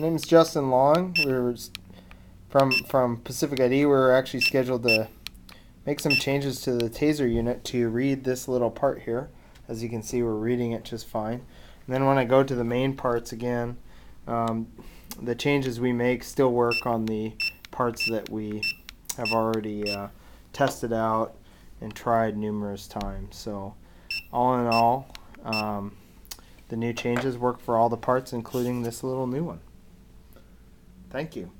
My name is Justin Long. We're from from Pacific ID. We're actually scheduled to make some changes to the taser unit to read this little part here. As you can see, we're reading it just fine. And then when I go to the main parts again, um, the changes we make still work on the parts that we have already uh, tested out and tried numerous times. So, all in all, um, the new changes work for all the parts, including this little new one. Thank you.